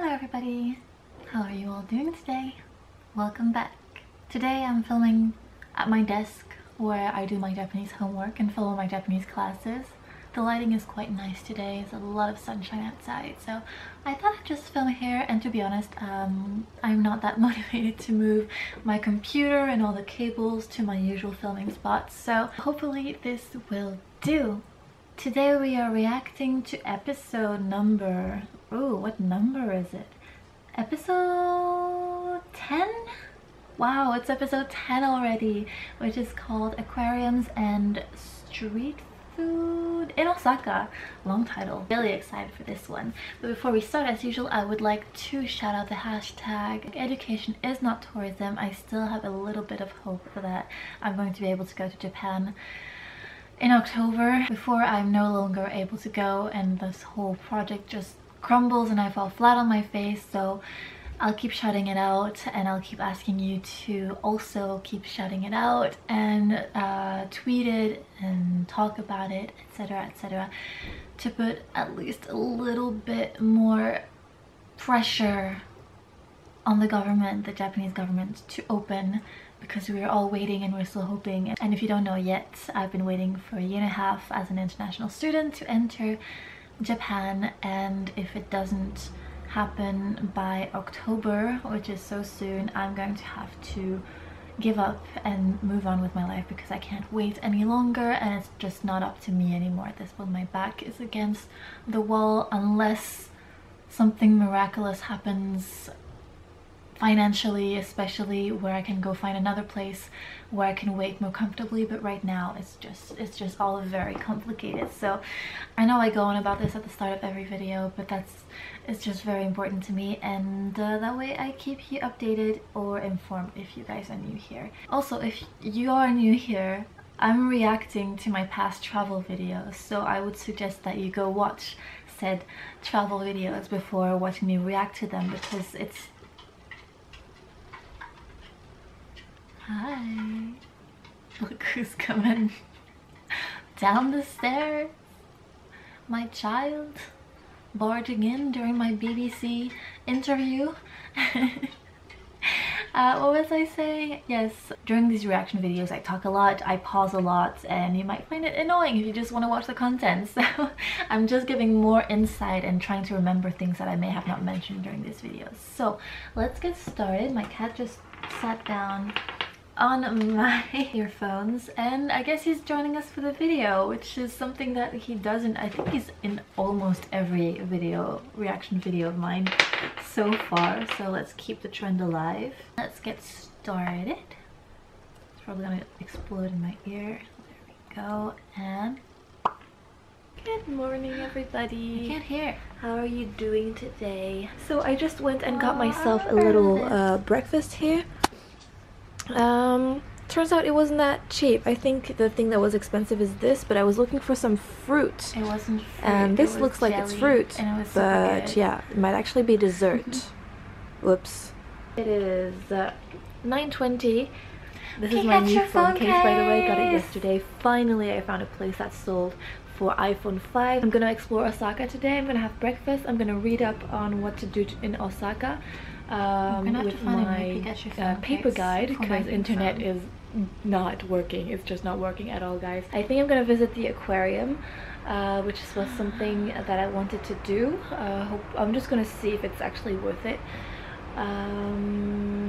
Hello everybody! How are you all doing today? Welcome back. Today I'm filming at my desk where I do my Japanese homework and follow my Japanese classes. The lighting is quite nice today, there's a lot of sunshine outside, so I thought I'd just film here and to be honest, um, I'm not that motivated to move my computer and all the cables to my usual filming spots, so hopefully this will do. Today we are reacting to episode number... Oh, what number is it? Episode 10? Wow, it's episode 10 already, which is called Aquariums and Street Food in Osaka. Long title. Really excited for this one. But before we start, as usual, I would like to shout out the hashtag education is not tourism. I still have a little bit of hope for that I'm going to be able to go to Japan in October before I'm no longer able to go and this whole project just crumbles and I fall flat on my face so I'll keep shouting it out and I'll keep asking you to also keep shouting it out and uh, tweet it and talk about it etc etc to put at least a little bit more pressure on the government, the Japanese government, to open because we are all waiting and we're still hoping. And if you don't know yet, I've been waiting for a year and a half as an international student to enter Japan and if it doesn't happen by October, which is so soon, I'm going to have to give up and move on with my life because I can't wait any longer and it's just not up to me anymore at this point. My back is against the wall unless something miraculous happens financially especially where I can go find another place where I can wait more comfortably but right now it's just it's just all very complicated. So I know I go on about this at the start of every video but that's it's just very important to me and uh, that way I keep you updated or informed if you guys are new here. Also if you are new here I'm reacting to my past travel videos so I would suggest that you go watch said travel videos before watching me react to them because it's Hi. Look who's coming down the stairs. My child barging in during my BBC interview. Uh, what was I saying? Yes, during these reaction videos I talk a lot, I pause a lot, and you might find it annoying if you just want to watch the content. So I'm just giving more insight and trying to remember things that I may have not mentioned during these videos. So let's get started. My cat just sat down on my earphones and I guess he's joining us for the video which is something that he doesn't I think he's in almost every video reaction video of mine so far so let's keep the trend alive let's get started it's probably gonna explode in my ear there we go and Good morning everybody. I can't hear. How are you doing today? So I just went and got myself a little uh, breakfast here um, turns out it wasn't that cheap. I think the thing that was expensive is this, but I was looking for some fruit. It wasn't fruit. And this looks like it's fruit, it but yeah, it might actually be dessert. Mm-hmm. Whoops. It is uh, 9.20. This is my new phone case, case, by the way. Got it yesterday. Finally, I found a place that sold for iPhone 5. I'm gonna explore Osaka today. I'm gonna have breakfast. I'm gonna read up on what to do in Osaka um, with my uh, paper guide because internet is not working. It's just not working at all, guys. I think I'm gonna visit the aquarium. Uh, which was something that I wanted to do. Uh, hope, I'm just gonna see if it's actually worth it. Um,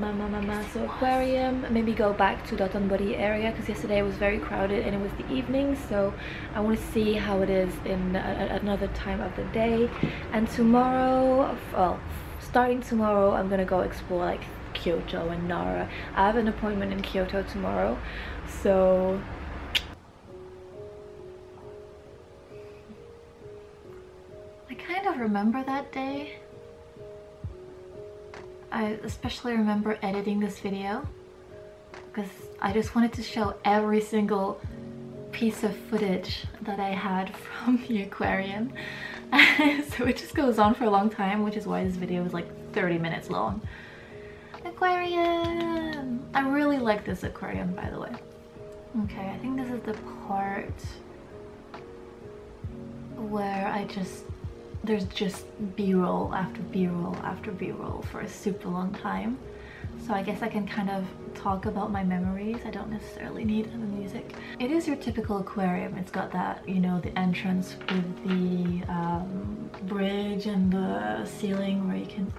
so aquarium, maybe go back to Dotonbori area because yesterday it was very crowded and it was the evening so I want to see how it is in a, another time of the day and tomorrow, well starting tomorrow I'm gonna go explore like Kyoto and Nara. I have an appointment in Kyoto tomorrow so I kind of remember that day. I especially remember editing this video because I just wanted to show every single piece of footage that I had from the aquarium so it just goes on for a long time, which is why this video is like 30 minutes long. Aquarium! I really like this aquarium, by the way. Okay, I think this is the part where I just there's just b-roll after b-roll after b-roll for a super long time so I guess I can kind of talk about my memories. I don't necessarily need the music. It is your typical aquarium. It's got that, you know, the entrance with the um, bridge and the ceiling where you can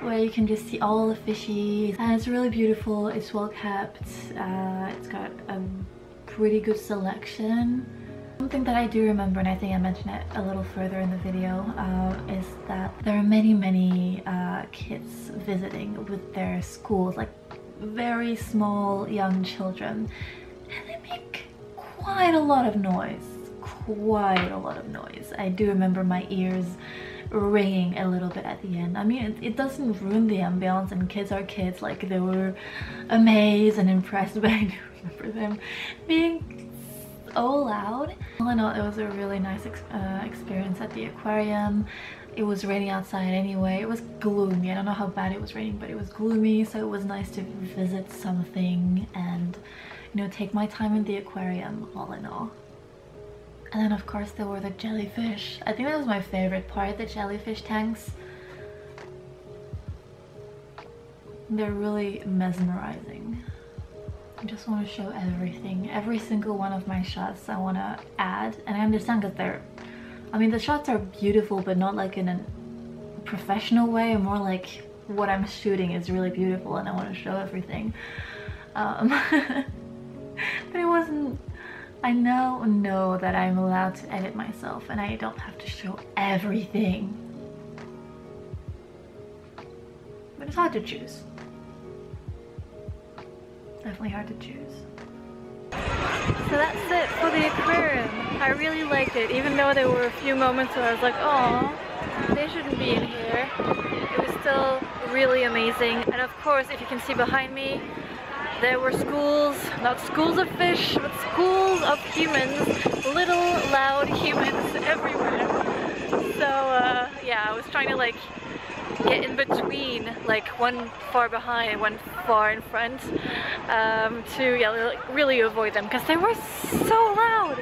where you can just see all the fishies and it's really beautiful it's well kept uh, it's got a pretty good selection Something that I do remember, and I think I mentioned it a little further in the video, uh, is that there are many, many uh, kids visiting with their schools, like very small young children, and they make quite a lot of noise, quite a lot of noise. I do remember my ears ringing a little bit at the end. I mean, it, it, doesn't ruin the ambience and kids are kids, like they were amazed and impressed, but I do remember them being so loud. All in all, it was a really nice ex uh, experience at the aquarium. It was raining outside anyway. It was gloomy. I don't know how bad it was raining, but it was gloomy, so it was nice to visit something and, you know, take my time in the aquarium, all in all. And then of course there were the jellyfish. I think that was my favorite part, the jellyfish tanks. They're really mesmerizing. I just want to show everything. Every single one of my shots I want to add. And I understand that they're... I mean, the shots are beautiful, but not like in a professional way. More like what I'm shooting is really beautiful and I want to show everything. Um, but it wasn't... I now know that I'm allowed to edit myself and I don't have to show everything. But it's hard to choose definitely hard to choose. So that's it for the aquarium. I really liked it, even though there were a few moments where I was like, oh, they shouldn't be in here. It was still really amazing. And of course, if you can see behind me, there were schools, not schools of fish, but schools of humans, little loud humans everywhere. So uh, yeah, I was trying to like get in between, like one far behind, one far in front, um, to yeah, really avoid them because they were so loud.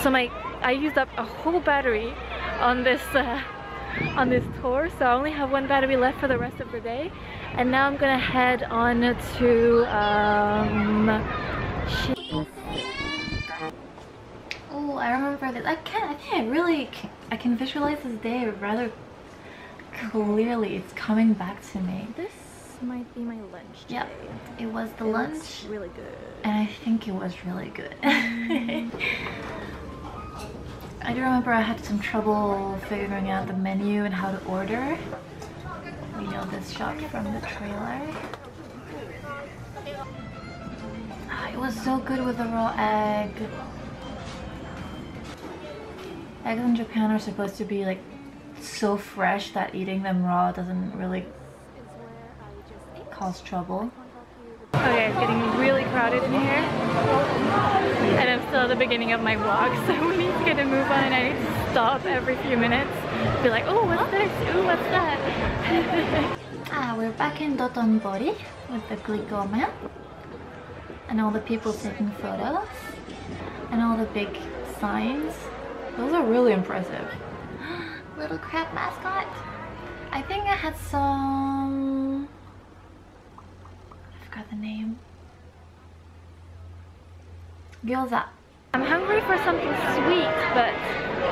So my, I used up a whole battery on this uh, on this tour so I only have one battery left for the rest of the day and now I'm gonna head on to um, Oh, I remember this. I can't. I think I really can, I can visualize this day rather clearly. It's coming back to me. This might be my lunch today. Yep, it was the it lunch. really good. And I think it was really good. Mm. I do remember I had some trouble figuring out the menu and how to order. We know this shot from the trailer. Ah, it was so good with the raw egg. Eggs in Japan are supposed to be like so fresh that eating them raw doesn't really cause trouble. Okay, it's getting really crowded in here. And I'm still at the beginning of my walk, so we need to get a move on and I need to stop every few minutes. Be like, oh, what's this? Ooh, what's that? ah, we're back in Dotonbori with the Glico man and all the people taking photos and all the big signs. Those are really impressive. Little crab mascot. I think I had some... I forgot the name. Gyoza. I'm hungry for something sweet, but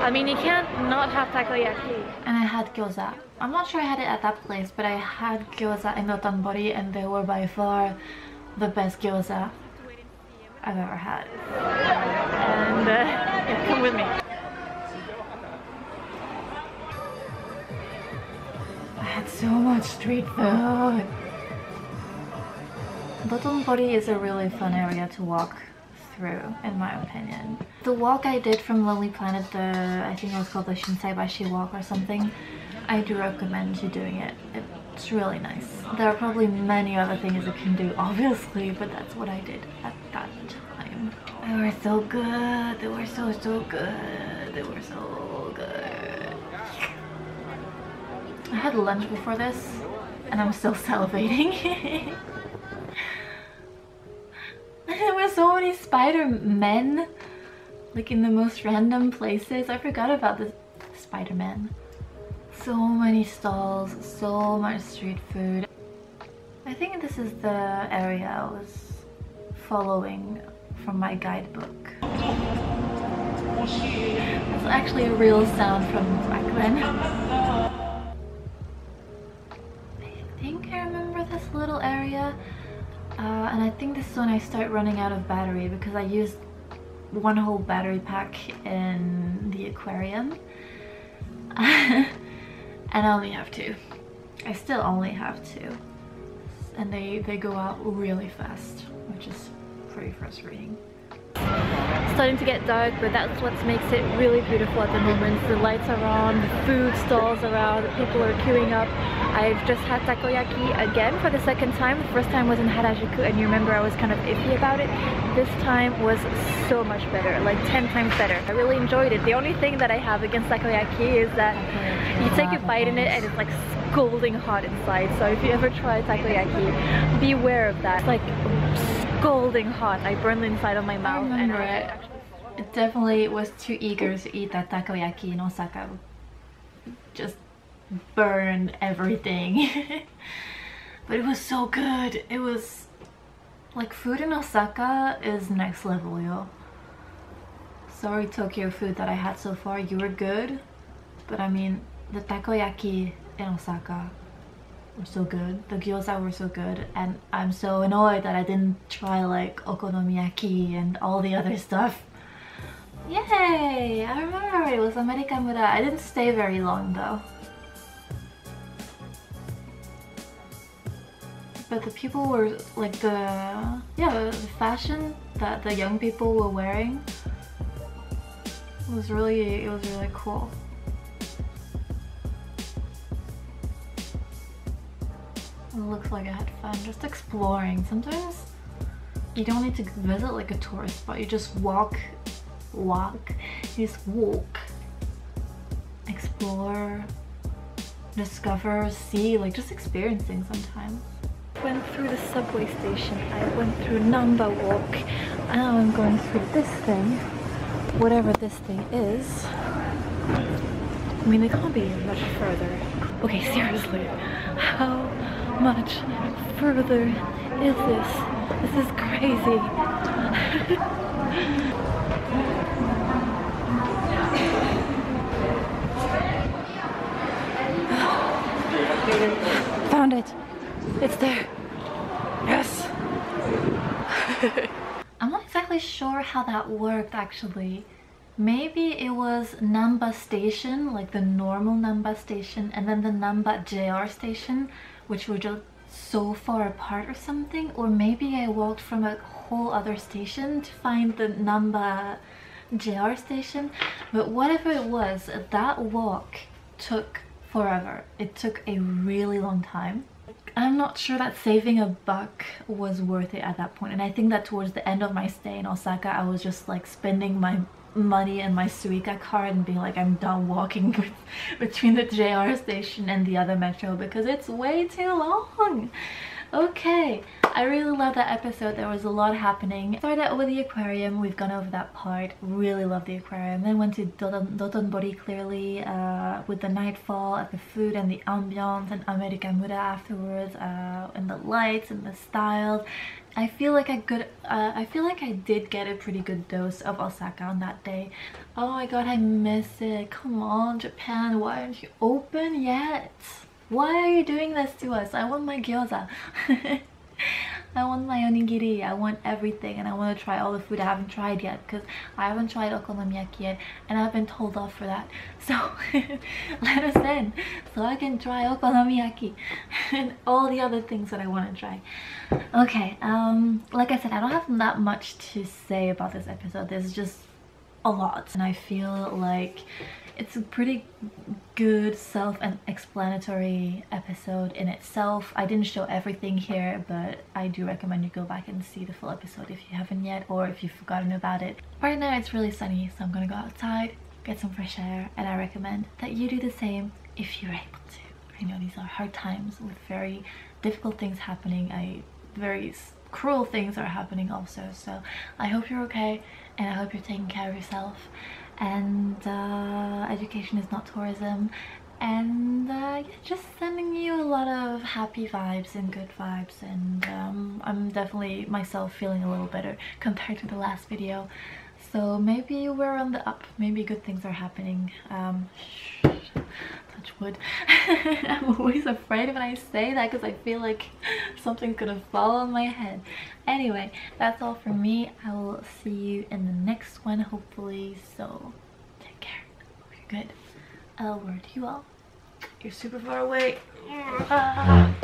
I mean you can't not have takoyaki. And I had gyoza. I'm not sure I had it at that place, but I had gyoza in Dotonbori and they were by far the best gyoza I've ever had. And uh, yeah, come with me. So much street food. Dotonbori is a really fun area to walk through, in my opinion. The walk I did from Lonely Planet, the I think it was called the Shinsaibashi walk or something, I do recommend you doing it. It's really nice. There are probably many other things you can do, obviously, but that's what I did at that time. They were so good. They were so, so good. They were so good. I had lunch before this, and I'm still salivating. There were so many Spider-Men like in the most random places. I forgot about the Spider-Man. So many stalls, so much street food. I think this is the area I was following from my guidebook. That's actually a real sound from back then. Little area. Uh, and I think this is when I start running out of battery because I used one whole battery pack in the aquarium. and I only have two. I still only have two. And they, they go out really fast, which is pretty frustrating starting to get dark but that's what makes it really beautiful at the moment. The lights are on the food stalls are out people are queuing up. I've just had takoyaki again for the second time. The first time was in Harajuku and you remember I was kind of iffy about it. This time was so much better like 10 times better. I really enjoyed it. The only thing that I have against takoyaki is that you take a bite in it and it's like scalding hot inside. So if you ever try takoyaki beware of that. It's like scalding hot. I burned the inside of my mouth. I remember and it. It definitely was too eager to eat that takoyaki in Osaka. Just burned everything. but it was so good. It was like food in Osaka is next level, yo. Sorry Tokyo food that I had so far. You were good. But I mean, the takoyaki in Osaka were so good. The gyoza were so good and I'm so annoyed that I didn't try like okonomiyaki and all the other stuff. Yay! I remember it was Amerikamura. Uh, I didn't stay very long though. But the people were like the yeah the fashion that the young people were wearing was really it was really cool. Looks like I had fun just exploring. Sometimes you don't need to visit like a tourist spot. You just walk, walk, you just walk, explore, discover, see, like just experiencing sometimes. Went through the subway station. I went through Namba Walk. Now I'm going through this thing, whatever this thing is. I mean, it can't be much further. Okay, seriously, how much further is this? This is crazy. Found it. It's there. Yes. I'm not exactly sure how that worked actually. Maybe it was Namba station, like the normal Namba station, and then the Namba JR station, which were just so far apart or something or maybe I walked from a whole other station to find the Namba JR station. But whatever it was that walk took forever. It took a really long time. I'm not sure that saving a buck was worth it at that point and I think that towards the end of my stay in Osaka I was just like spending my money in my Suica card and being like I'm done walking between the JR station and the other metro because it's way too long. Okay, I really love that episode. There was a lot happening. Started out with the aquarium. We've gone over that part. Really love the aquarium. Then went to Doton, Dotonbori clearly uh, with the nightfall at the food and the ambiance and Amerikamura afterwards uh, and the lights and the styles. I feel like I could uh, I feel like I did get a pretty good dose of Osaka on that day. Oh my god, I miss it. Come on, Japan, why aren't you open yet? Why are you doing this to us? I want my gyoza. I want my onigiri, I want everything and I want to try all the food I haven't tried yet because I haven't tried okonomiyaki yet and I've been told off for that. So let us in so I can try okonomiyaki and all the other things that I want to try. Okay, um, like I said, I don't have that much to say about this episode. There's just a lot and I feel like it's a pretty good self and explanatory episode in itself. I didn't show everything here, but I do recommend you go back and see the full episode if you haven't yet or if you've forgotten about it. Right now it's really sunny, so I'm gonna go outside, get some fresh air, and I recommend that you do the same if you're able to. I know these are hard times with very difficult things happening. I very cruel things are happening also so I hope you're okay and I hope you're taking care of yourself and uh, education is not tourism. And uh, yeah, just sending you a lot of happy vibes and good vibes and um, I'm definitely myself feeling a little better compared to the last video. So maybe we're on the up. Maybe good things are happening. Um, touch wood. I'm always afraid when I say that because I feel like something's gonna fall on my head. Anyway that's all for me. I will see you in the next one hopefully. So take care. You're good. I'll word. You all. You're super far away. Ah.